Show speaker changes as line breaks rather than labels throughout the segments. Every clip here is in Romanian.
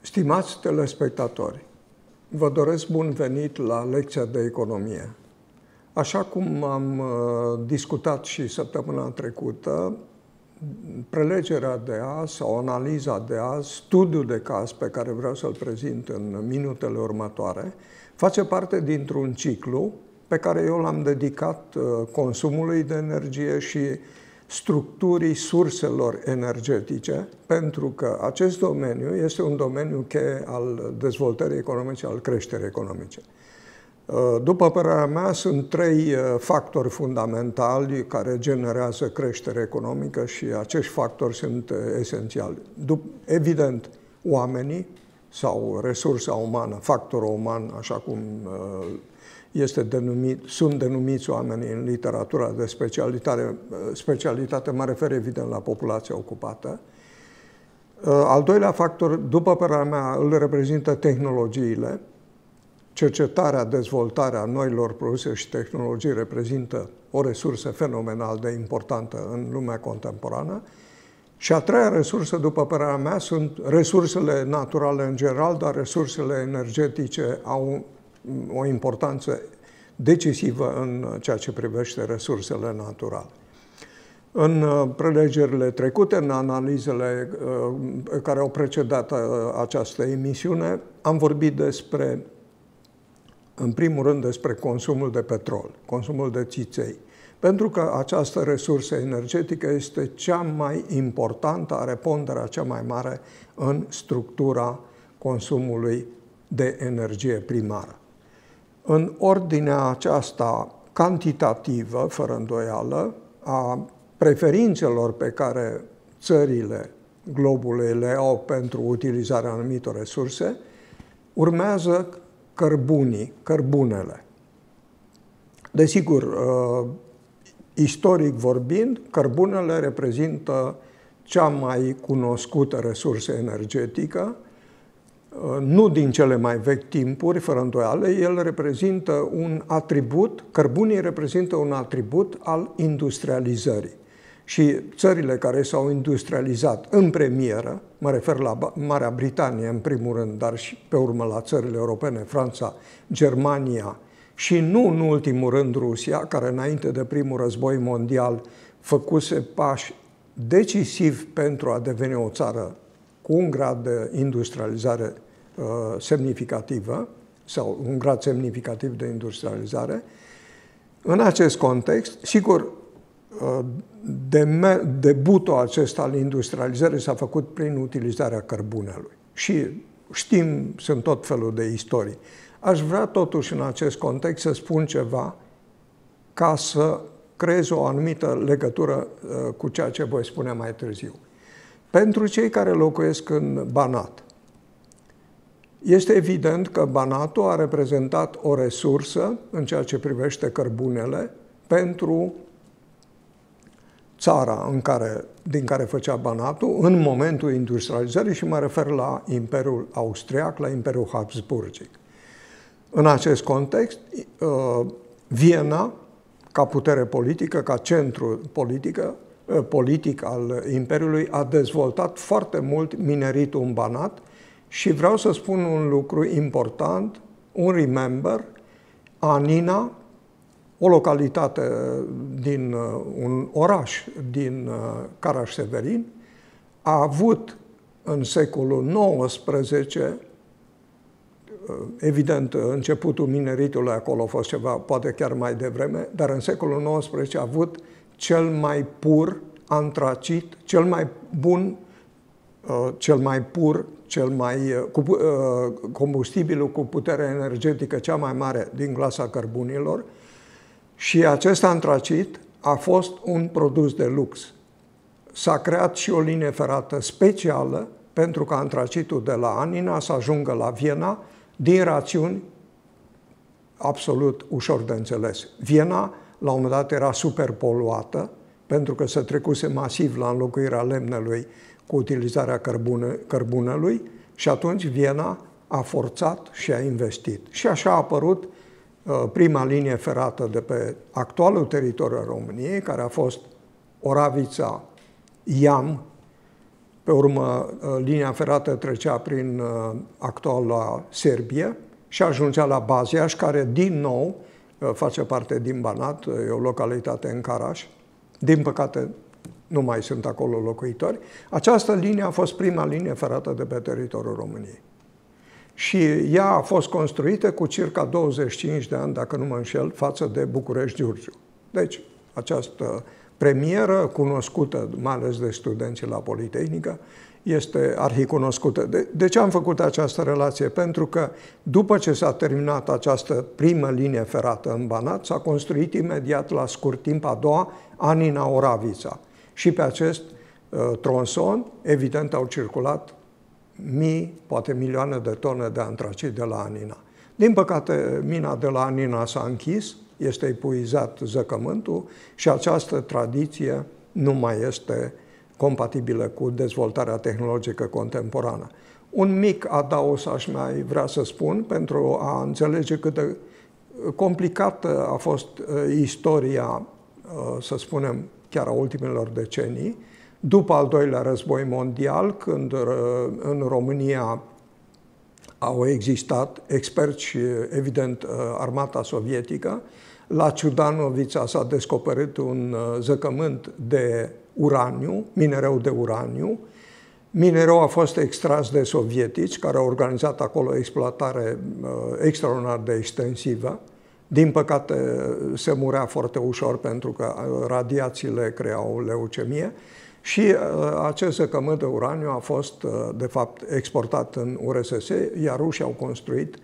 Stimați telespectatori, vă doresc bun venit la lecția de economie. Așa cum am uh, discutat și săptămâna trecută, prelegerea de azi sau analiza de azi, studiul de caz pe care vreau să-l prezint în minutele următoare, face parte dintr-un ciclu pe care eu l-am dedicat uh, consumului de energie și structurii surselor energetice, pentru că acest domeniu este un domeniu cheie al dezvoltării economice, al creșterii economice. Uh, după părerea mea, sunt trei uh, factori fundamentali care generează creștere economică și acești factori sunt uh, esențiali. Evident, oamenii sau resursa umană, factorul uman, așa cum este denumit, sunt denumiți oamenii în literatura de specialitate, specialitate, mă refer evident la populația ocupată. Al doilea factor, după părerea mea, îl reprezintă tehnologiile, cercetarea, dezvoltarea noilor produse și tehnologii reprezintă o resursă fenomenal de importantă în lumea contemporană. Și a treia resursă, după părerea mea, sunt resursele naturale în general, dar resursele energetice au o importanță decisivă în ceea ce privește resursele naturale. În uh, prelegerile trecute, în analizele uh, care au precedat uh, această emisiune, am vorbit despre în primul rând despre consumul de petrol, consumul de țiței, pentru că această resursă energetică este cea mai importantă, are ponderea cea mai mare în structura consumului de energie primară. În ordinea aceasta cantitativă, fără îndoială, a preferințelor pe care țările globului le au pentru utilizarea anumitor resurse, urmează cărbunii, cărbunele. Desigur, uh, istoric vorbind, cărbunele reprezintă cea mai cunoscută resursă energetică, uh, nu din cele mai vechi timpuri, fără îndoială, el reprezintă un atribut, cărbunii reprezintă un atribut al industrializării. Și țările care s-au industrializat în premieră, mă refer la Marea Britanie în primul rând, dar și pe urmă la țările europene, Franța, Germania și nu în ultimul rând Rusia, care înainte de primul război mondial făcuse pași decisiv pentru a deveni o țară cu un grad de industrializare uh, semnificativă sau un grad semnificativ de industrializare. În acest context, sigur, uh, debutul acesta al industrializării s-a făcut prin utilizarea cărbunelui. Și știm, sunt tot felul de istorii. Aș vrea totuși în acest context să spun ceva ca să creez o anumită legătură uh, cu ceea ce voi spune mai târziu. Pentru cei care locuiesc în Banat, este evident că Banatul a reprezentat o resursă în ceea ce privește cărbunele pentru țara în care, din care făcea Banatul în momentul industrializării și mă refer la Imperiul Austriac, la Imperiul Habsburgic. În acest context, uh, Viena, ca putere politică, ca centru politică, uh, politic al Imperiului, a dezvoltat foarte mult mineritul în Banat și vreau să spun un lucru important, un remember, Anina, o localitate din uh, un oraș din uh, Caraș-Severin a avut în secolul XIX, uh, evident, începutul mineritului acolo a fost ceva, poate chiar mai devreme, dar în secolul XIX a avut cel mai pur antracit, cel mai bun, cel mai pur, cel mai cu, combustibilul cu putere energetică cea mai mare din clasa cărbunilor, și acest antracit a fost un produs de lux. S-a creat și o linie ferată specială pentru ca antracitul de la Anina să ajungă la Viena din rațiuni absolut ușor de înțeles. Viena, la un moment dat, era superpoluată, pentru că se trecuse masiv la înlocuirea lemnelui cu utilizarea cărbune, cărbunelui și atunci Viena a forțat și a investit. Și așa a apărut uh, prima linie ferată de pe actualul teritoriu al României, care a fost Oravița, Iam, pe urmă uh, linia ferată trecea prin uh, actuala Serbia și ajungea la Baziaș, care din nou face parte din Banat, e o localitate în Caraș. Din păcate, nu mai sunt acolo locuitori. Această linie a fost prima linie ferată de pe teritoriul României. Și ea a fost construită cu circa 25 de ani, dacă nu mă înșel, față de București-Giurgiu. Deci, această premieră cunoscută, mai ales de studenții la Politehnică, este arhicunoscută. De, de ce am făcut această relație? Pentru că după ce s-a terminat această primă linie ferată în Banat, s-a construit imediat la scurt timp a doua, Anina Oravița. Și pe acest uh, tronson, evident, au circulat mii, poate milioane de tone de antracit de la Anina. Din păcate, mina de la Anina s-a închis, este epuizat zăcământul și această tradiție nu mai este compatibilă cu dezvoltarea tehnologică contemporană. Un mic adaos aș mai vrea să spun pentru a înțelege cât de complicată a fost uh, istoria, uh, să spunem, chiar a ultimelor decenii, după al doilea război mondial, când uh, în România au existat experți și, evident, uh, armata sovietică, la Ciudanovița s-a descoperit un uh, zăcământ de uraniu, minereu de uraniu. Minereu a fost extras de sovietici, care au organizat acolo o exploatare extraordinar de extensivă. Din păcate, se murea foarte ușor pentru că radiațiile creau leucemie. Și uh, acest zăcământ de uraniu a fost, uh, de fapt, exportat în URSS, iar rușii au construit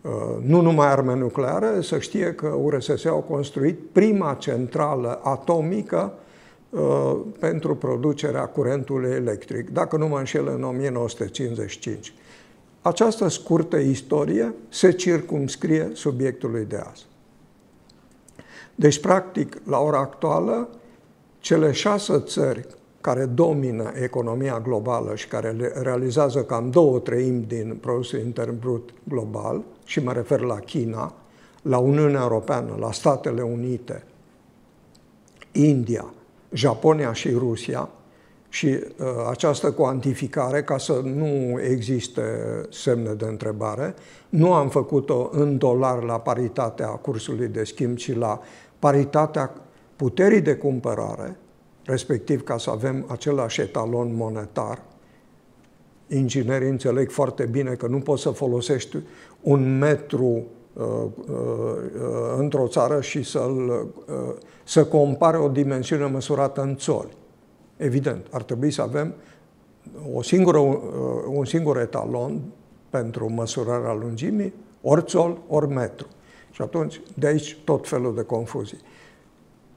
uh, nu numai arme nucleare, să știe că URSS au construit prima centrală atomică uh, pentru producerea curentului electric, dacă nu mă înșel, în 1955. Această scurtă istorie se circumscrie subiectului de azi. Deci, practic, la ora actuală, cele șase țări care domină economia globală și care realizează cam două treimi din produsul intern brut global, și mă refer la China, la Uniunea Europeană, la Statele Unite, India, Japonia și Rusia, și uh, această cuantificare, ca să nu existe semne de întrebare, nu am făcut-o în dolar la paritatea cursului de schimb, ci la paritatea puterii de cumpărare, respectiv ca să avem același etalon monetar. Inginerii înțeleg foarte bine că nu poți să folosești un metru uh, uh, uh, într-o țară și să-l, uh, să compare o dimensiune măsurată în țoli. Evident, ar trebui să avem o singură, uh, un singur etalon pentru măsurarea lungimii, ori țol, ori metru. Și atunci, de aici tot felul de confuzii.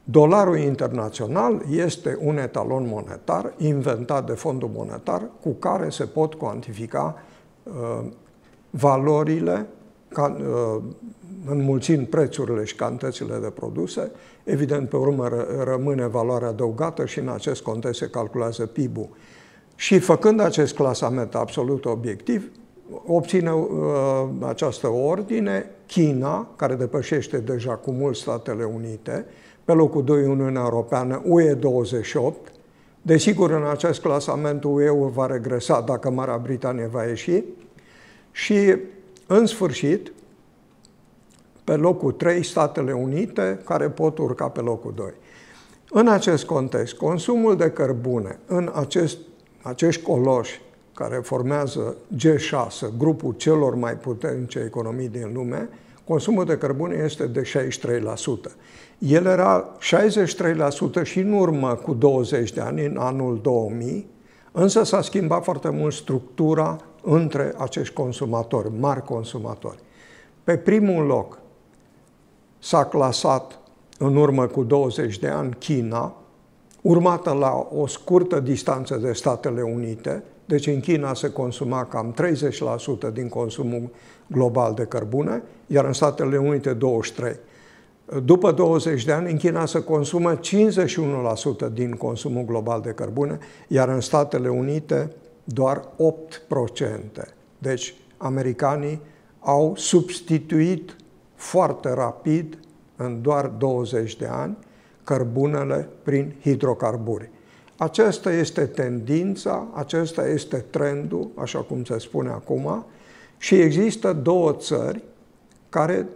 Dolarul internațional este un etalon monetar inventat de fondul monetar cu care se pot cuantifica uh, valorile, ca, uh, înmulțind prețurile și cantitățile de produse. Evident, pe urmă rămâne valoarea adăugată și în acest context se calculează PIB-ul. Și făcând acest clasament absolut obiectiv, obține uh, această ordine China, care depășește deja cu mult Statele Unite, pe locul 2 Uniunea Europeană, UE 28. Desigur, în acest clasament UE va regresa dacă Marea Britanie va ieși. Și, în sfârșit, pe locul 3 Statele Unite, care pot urca pe locul 2. În acest context, consumul de cărbune în acest, acești coloși care formează G6, grupul celor mai puternice economii din lume, consumul de cărbune este de 63%. El era 63% și în urmă cu 20 de ani, în anul 2000, însă s-a schimbat foarte mult structura între acești consumatori, mari consumatori. Pe primul loc s-a clasat în urmă cu 20 de ani China, urmată la o scurtă distanță de Statele Unite, deci în China se consuma cam 30% din consumul global de cărbune, iar în Statele Unite 23%. După 20 de ani, în China se consumă 51% din consumul global de cărbune, iar în Statele Unite doar 8%. Deci americanii au substituit foarte rapid, în doar 20 de ani, cărbunele prin hidrocarburi. Aceasta este tendința, acesta este trendul, așa cum se spune acum, și există două țări care,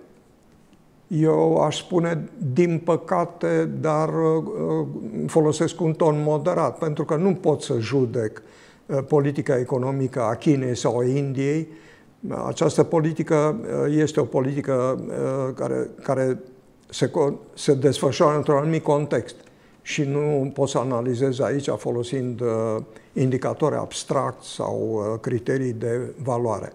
eu aș spune, din păcate, dar uh, folosesc un ton moderat, pentru că nu pot să judec uh, politica economică a Chinei sau a Indiei. Această politică uh, este o politică care, care se, se desfășoară într-un anumit context și nu pot să analizez aici folosind uh, indicatori abstract sau uh, criterii de valoare.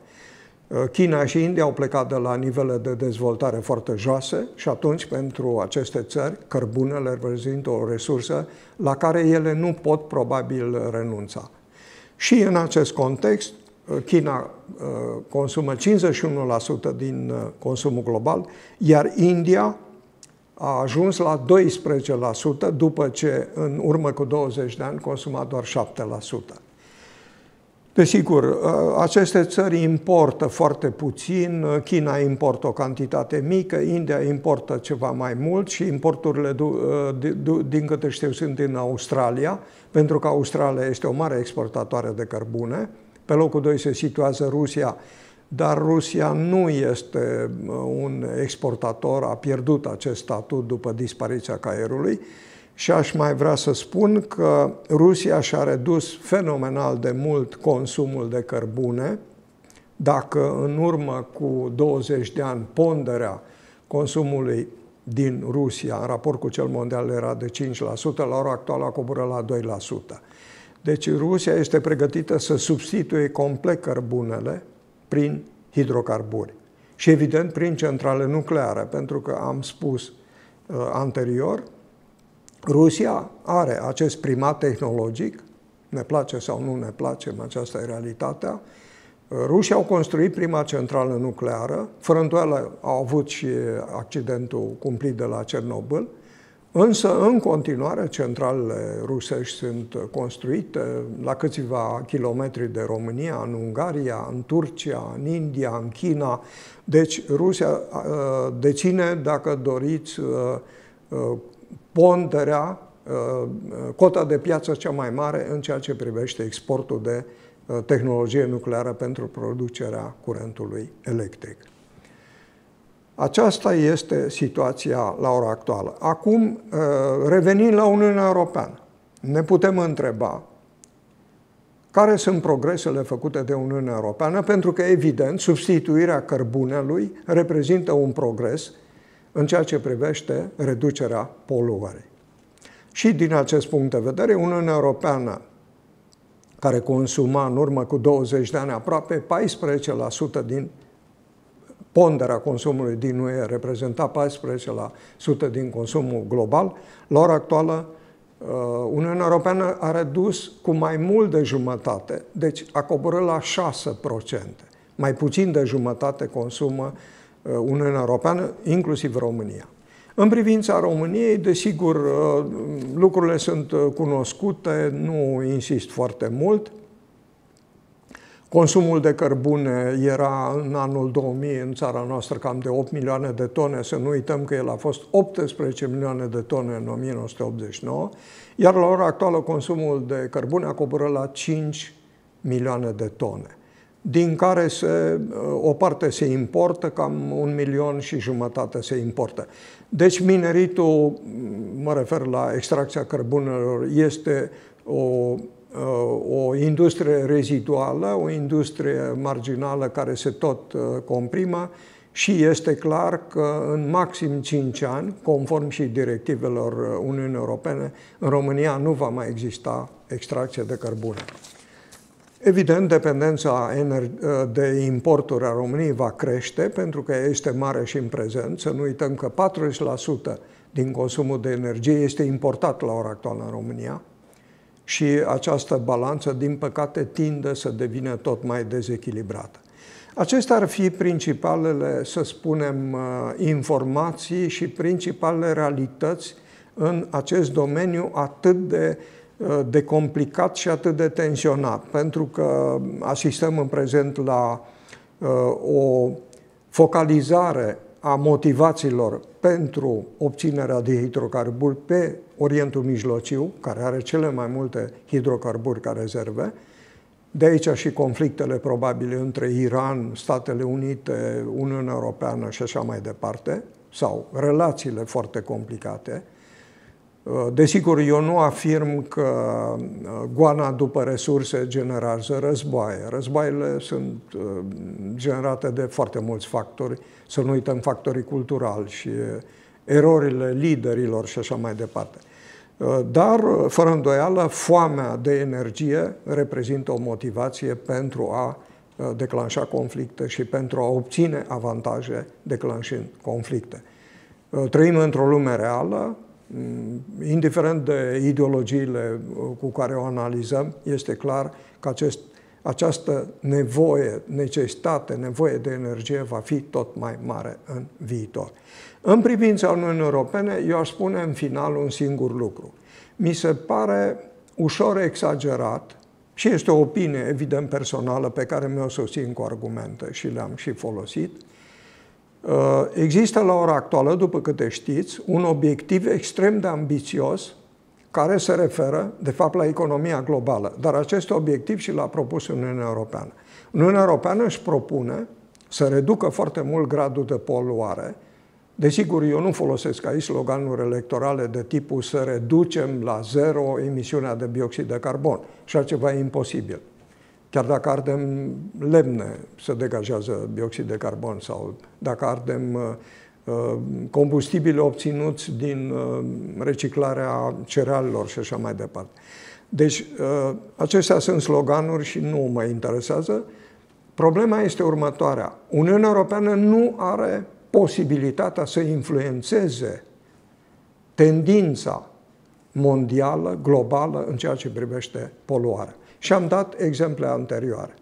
Uh, China și India au plecat de la nivele de dezvoltare foarte joase și atunci pentru aceste țări cărbunele reprezintă o resursă la care ele nu pot probabil renunța. Și în acest context, uh, China uh, consumă 51% din uh, consumul global, iar India a ajuns la 12% după ce în urmă cu 20 de ani consuma doar 7%. Desigur, ă, aceste țări importă foarte puțin, China importă o cantitate mică, India importă ceva mai mult și importurile, ă, din câte știu, sunt din Australia, pentru că Australia este o mare exportatoare de cărbune. Pe locul 2 se situează Rusia, dar Rusia nu este uh, un exportator, a pierdut acest statut după dispariția caierului și aș mai vrea să spun că Rusia și-a redus fenomenal de mult consumul de cărbune, dacă în urmă cu 20 de ani ponderea consumului din Rusia în raport cu cel mondial era de 5%, la ora actuală a coborât la 2%. Deci Rusia este pregătită să substituie complet cărbunele prin hidrocarburi. Și evident prin centrale nucleare, pentru că am spus uh, anterior, Rusia are acest primat tehnologic, ne place sau nu ne place, aceasta e realitatea. Uh, Rusia au construit prima centrală nucleară, fără îndoială au avut și accidentul cumplit de la Cernobâl, Însă, în continuare, centralele rusești sunt construite la câțiva kilometri de România, în Ungaria, în Turcia, în India, în China. Deci, Rusia uh, deține, dacă doriți, uh, uh, ponderea, cota de piață cea mai mare în ceea ce privește exportul de tehnologie nucleară pentru producerea curentului electric. Aceasta este situația la ora actuală. Acum, uh, revenind la Uniunea Europeană, ne putem întreba care sunt progresele făcute de Uniunea Europeană, pentru că, evident, substituirea cărbunelui reprezintă un progres în ceea ce privește reducerea poluării. Și din acest punct de vedere, Uniunea Europeană, care consuma în urmă cu 20 de ani aproape 14% din ponderea consumului din UE reprezenta 14% din consumul global, la ora actuală uh, Uniunea Europeană a redus cu mai mult de jumătate, deci a coborât la 6%. Mai puțin de jumătate consumă uh, Uniunea Europeană, inclusiv România. În privința României, desigur, uh, lucrurile sunt cunoscute, nu insist foarte mult. Consumul de cărbune era în anul 2000 în țara noastră cam de 8 milioane de tone, să nu uităm că el a fost 18 milioane de tone în 1989, iar la ora actuală consumul de cărbune a coborât la 5 milioane de tone, din care se, o parte se importă, cam un milion și jumătate se importă. Deci mineritul, mă refer la extracția cărbunelor, este o o industrie reziduală, o industrie marginală care se tot uh, comprimă și este clar că în maxim 5 ani, conform și directivelor uh, Uniunii Europene, în România nu va mai exista extracție de cărbune. Evident, dependența uh, de importuri a României va crește, pentru că este mare și în prezent. Să nu uităm că 40% din consumul de energie este importat la ora actuală în România și această balanță, din păcate, tinde să devină tot mai dezechilibrată. Acestea ar fi principalele, să spunem, uh, informații și principalele realități în acest domeniu atât de, uh, de complicat și atât de tensionat, pentru că asistăm în prezent la o focalizare a motivațiilor pentru obținerea de hidrocarburi pe Orientul Mijlociu, care are cele mai multe hidrocarburi ca rezerve, de aici și conflictele probabile între Iran, Statele Unite, Uniunea Europeană și așa mai departe, sau relațiile foarte complicate. Uh, desigur, eu nu afirm că uh, goana după resurse generează războaie. Războaiele sunt uh, generate de foarte mulți factori, să nu uităm factorii culturali și erorile liderilor și așa mai departe. Dar, fără îndoială, foamea de energie reprezintă o motivație pentru a declanșa conflicte și pentru a obține avantaje declanșând conflicte. Trăim într-o lume reală, Mm, indiferent de ideologiile uh, cu care o analizăm, este clar că acest, această nevoie, necesitate, nevoie de energie va fi tot mai mare în viitor. În privința Uniunii Europene, eu aș spune în final un singur lucru. Mi se pare ușor exagerat și este o opinie, evident, personală pe care mi-o susțin cu argumente și le-am și folosit, Uh, există la ora actuală, după câte știți, un obiectiv extrem de ambițios care se referă, de fapt, la economia globală. Dar acest obiectiv și l-a propus Uniunea Europeană. Uniunea Europeană își propune să reducă foarte mult gradul de poluare. Desigur, eu nu folosesc aici sloganuri electorale de tipul să reducem la zero emisiunea de bioxid de carbon. Și ceva e imposibil. Chiar dacă ardem lemne, se degajează bioxid de carbon sau dacă ardem uh, uh, combustibile obținuți din uh, reciclarea cerealelor și așa mai departe. Deci, acestea sunt sloganuri și nu mă interesează. Problema este următoarea. Uniunea Europeană nu are posibilitatea să influențeze tendința mondială, globală, în ceea ce privește poluarea. Și am dat exemple anterioare.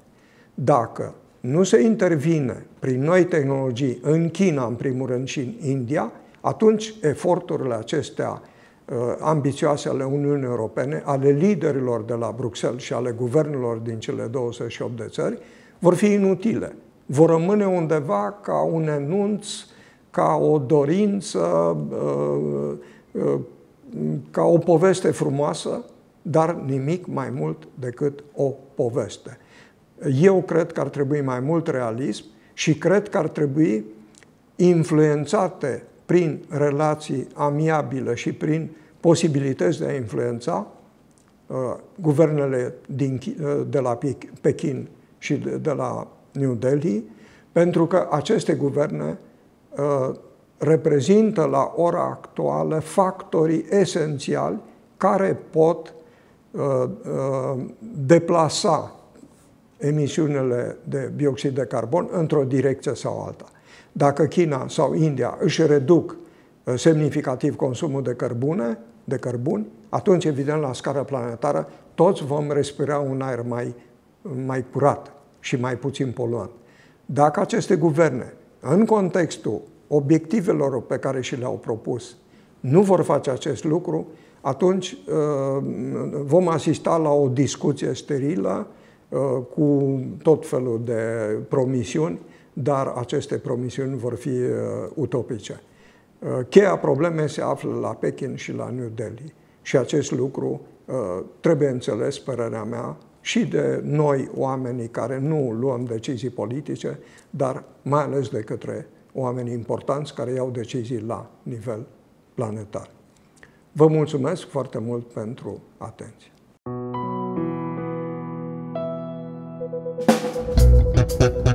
Dacă nu se intervine prin noi tehnologii în China, în primul rând, și în India, atunci eforturile acestea uh, ambițioase ale Uniunii Europene, ale liderilor de la Bruxelles și ale guvernelor din cele 28 de țări, vor fi inutile. Vor rămâne undeva ca un enunț, ca o dorință, uh, uh, ca o poveste frumoasă, dar nimic mai mult decât o poveste. Eu cred că ar trebui mai mult realism și cred că ar trebui influențate prin relații amiabile și prin posibilități de a influența uh, guvernele din, uh, de la Pekin și de, de la New Delhi, pentru că aceste guverne uh, reprezintă la ora actuală factorii esențiali care pot Uh, uh, deplasa emisiunile de bioxid de carbon într-o direcție sau alta. Dacă China sau India își reduc uh, semnificativ consumul de cărbune, de cărbuni, atunci, evident, la scară planetară, toți vom respira un aer mai, mai curat și mai puțin poluant. Dacă aceste guverne, în contextul obiectivelor pe care și le-au propus, nu vor face acest lucru, atunci uh, vom asista la o discuție sterilă uh, cu tot felul de promisiuni, dar aceste promisiuni vor fi uh, utopice. Cheia problemei se află la Pekin și la New Delhi și acest lucru trebuie înțeles, părerea mea, și de noi, oamenii care nu luăm decizii politice, dar mai ales de către oamenii importanți care iau decizii la nivel planetar. Vă mulțumesc foarte mult pentru atenție. Thank you.